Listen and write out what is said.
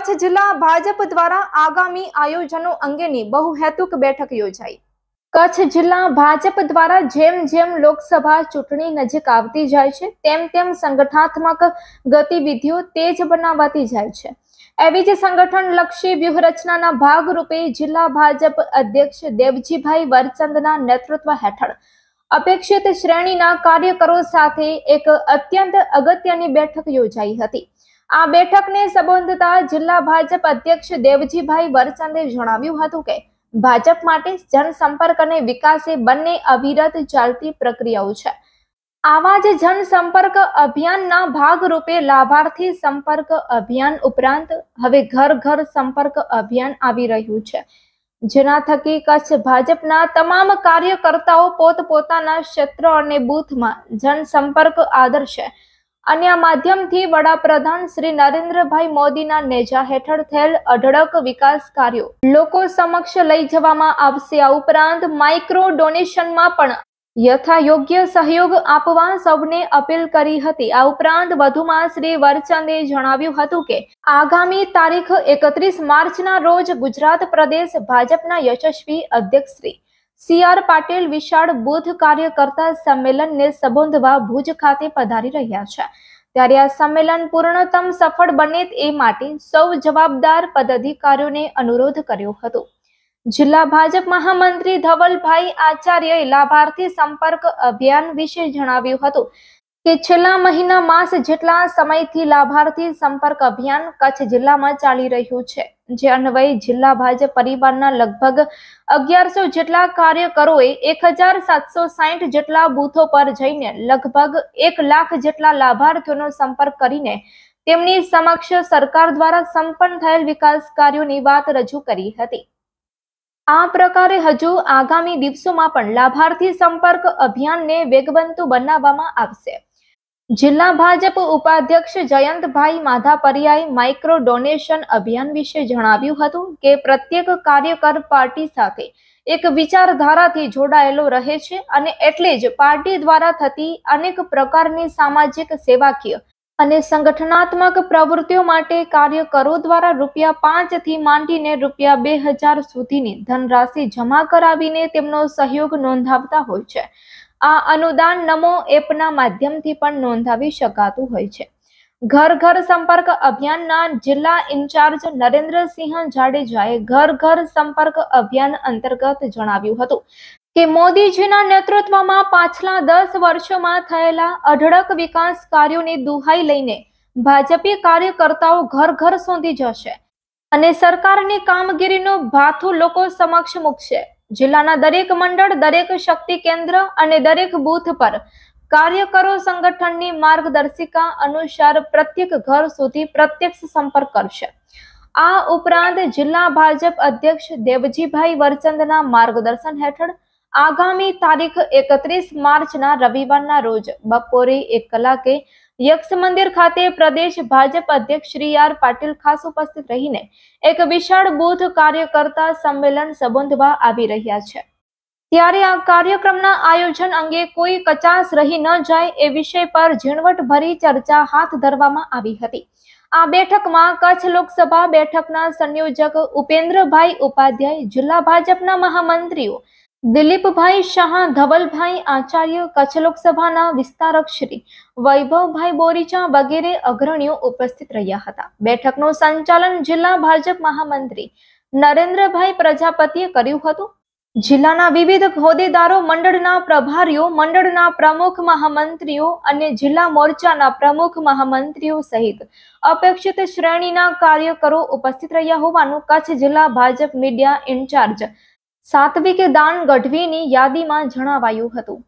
કચ્છ જિલ્લા ભાજપ દ્વારા આગામી આયોજનો અંગેની બહુહેતુક બેઠક યોજાઈ. કચ્છ જિલ્લા ભાજપ દ્વારા જેમ જેમ લોકસભા ચૂંટણી નજીક આવતી જાય છે, તેમ તેમ સંગઠનાત્મક ગતિવિધિઓ તેજ બનાવાતી જાય છે. એવી જ સંગઠન લક્ષી વ્યૂહરચનાના ભાગરૂપે જિલ્લા ભાજપ અધ્યક્ષ દેવજીભાઈ વરચંદના નેતૃત્વ હેઠળ અપેક્ષિત શ્રેણીના કાર્યકરો સાથે એક અત્યંત અગત્યની બેઠક યોજાઈ હતી. આ બેઠકને સંબોધતા જિલ્લા ભાજપ અધ્યક્ષ દેવજીભાઈ વરચંદે જણાવ્યું હતું કે, ભાજપ માટે જનસંપર્ક અને વિકાસ એ બંને અવિરત ચાલતી પ્રક્રિયાઓ છે. આવા જ જનસંપર્ક અભિયાનના ભાગરૂપે લાભાર્થી સંપર્ક અભિયાન ઉપરાંત હવે ઘર ઘર સંપર્ક અભિયાન આવી રહ્યું છે. જેના થકી કચ્છ ભાજપના તમામ કાર્યકર્તાઓ પોતપોતાના ક્ષેત્ર અને બૂથમાં જનસંપર્ક આદર્શે અન્ય માધ્યમથી વડાપ્રધાન શ્રી નરેન્દ્રભાઈ મોદીના નેજા હેઠળ થયેલ અઢળક વિકાસ કાર્યો લોકો સમક્ષ લઈ જવામાં આવશે. આ ઉપરાંત માઇક્રો ડોનેશનમાં પણ યથાયોગ્ય સહયોગ આપવા સૌને અપીલ કરી હતી. આ ઉપરાંત વધુમાં શ્રી વરચંદે જણાવ્યું હતું કે, આગામી તારીખ એકત્રીસ માર્ચના રોજ ગુજરાત પ્રદેશ ભાજપના યશસ્વી અધ્યક્ષ શ્રી સી પાટીલ વિશાળ બુથ કાર્યકર્તા સંમેલનને સંબોધવા ભુજ ખાતે પધારી રહ્યા છે. ત્યારે આ સંમેલન પૂર્ણતમ સફળ બને એ માટે સૌ જવાબદાર પદાધિકારીઓને અનુરોધ કર્યો હતો. જિલ્લા ભાજપ મહામંત્રી ધવલભાઈ આચાર્યએ લાભાર્થી સંપર્ક અભિયાન વિશે જણાવ્યું હતું. કે છેલ્લા મહિના માસ જેટલા સમયથી લાભાર્થી સંપર્ક અભિયાન કચ્છ જિલ્લામાં ચાલી રહ્યું છે, જે અન્વયે જિલ્લા ભાજપ પરિવારના લગભગ અગિયારસો જેટલા કાર્યકરોએ એક હજાર સાતસો સાહીઠ જેટલા બૂથો પર જઈને લગભગ એક લાખ જેટલા લાભાર્થીઓનો સંપર્ક કરીને તેમની સમક્ષ સરકાર દ્વારા સંપન્ન થયેલ વિકાસ કાર્યોની વાત રજૂ કરી હતી. આ પ્રકારે હજુ આગામી દિવસોમાં પણ લાભાર્થી સંપર્ક અભિયાનને વેગવંતુ બનાવવામાં આવશે. જિલ્લા ભાજપ ઉપાધ્યક્ષ જયંતભાઈ માધાપરિયાએ માઇક્રો ડોનેશન અભિયાન વિશે જણાવ્યું હતું કે પ્રત્યેક કાર્યકર પાર્ટી સાથે એક વિચારધારાથી જોડાયેલો રહે છે અને એટલે જ પાર્ટી દ્વારા થતી અનેક પ્રકારની સામાજિક સેવાકીય અને સંગઠનાત્મક પ્રવૃત્તિઓ માટે કાર્યકરો દ્વારા રૂપિયા પાંચથી માંડીને રૂપિયા બે હજાર સુધીની ધનરાશિ જમા કરાવીને તેમનો સહયોગ નોંધાવતા હોય છે. આ અનુદાન નમો એપના માધ્યમથી પણ નોંધાવી શકાતું હોય છે. ઘર ઘર સંપર્ક અભિયાનના જિલ્લા ઇન્ચાર્જ નરેન્દ્રસિંહ જાડેજાએ ઘર ઘર સંપર્ક અભિયાન અંતર્ગત જણાવ્યું હતું. કે મોદીજીના નેતૃત્વમાં પાછલા દસ વર્ષોમાં થયેલા અઢળક વિકાસ કાર્યોની દુહાઈ લઈને ભાજપી કાર્યકર્તાઓ ઘર ઘર સુધી જશે અને સરકારની કામગીરીનો ભાથું લોકો સમક્ષ મૂકશે. જિલ્લાના દરેક મંડળ, દરેક શક્તિ કેન્દ્ર અને દરેક બૂથ પર કાર્યકરો સંગઠનની માર્ગદર્શિકા અનુસાર પ્રત્યેક ઘર સુધી પ્રત્યક્ષ સંપર્ક કરશે. આ ઉપરાંત જિલ્લા ભાજપ અધ્યક્ષ દેવજીભાઈ વરચંદના માર્ગદર્શન હેઠળ આગામી તારીખ એકત્રીસ માર્ચના રવિવારના રોજ બપોરે એક કલાકે યક્ષ મંદિર ખાતે પ્રદેશ ભાજપ અધ્યક્ષ શ્રી આર પાટીલ ખાસ ઉપસ્થિત રહીને એક વિશાળ બુથ કાર્યકર્તા સંમેલન સંબોધવા આવી રહ્યા છે. ત્યારે આ કાર્યક્રમના આયોજન અંગે કોઈ કચાસ રહી ન જાય એ વિષય પર ઝીણવટભરી ચર્ચા હાથ ધરવામાં આવી હતી. આ બેઠકમાં કચ્છ લોકસભા બેઠકના સંયોજક ઉપેન્દ્રભાઈ ઉપાધ્યાય, જિલ્લા ભાજપના મહામંત્રીઓ દિલીપભાઈ શાહ, ધવલભાઈ આચાર્ય, કચ્છ લોકસભાના વિસ્તારક શ્રી વૈભવભાઈ બોરીચા વગેરે અગ્રણીઓ ઉપસ્થિત રહ્યા હતા. બેઠકનું સંચાલન જિલ્લા ભાજપ મહામંત્રી નરેન્દ્રભાઈ પ્રજાપતિએ કર્યું હતું. જિલ્લાના વિવિધ હોદ્દેદારો, મંડળના પ્રભારીઓ, મંડળના પ્રમુખ મહામંત્રીઓ અને જિલ્લા મોરચાના પ્રમુખ મહામંત્રીઓ સહિત અપેક્ષિત શ્રેણીના કાર્યકરો ઉપસ્થિત રહ્યા હોવાનું કચ્છ જિલ્લા ભાજપ મીડિયા ઇન્ચાર્જ સાત્વિક દાન ગઢવીની યાદીમાં જણાવાયું હતું.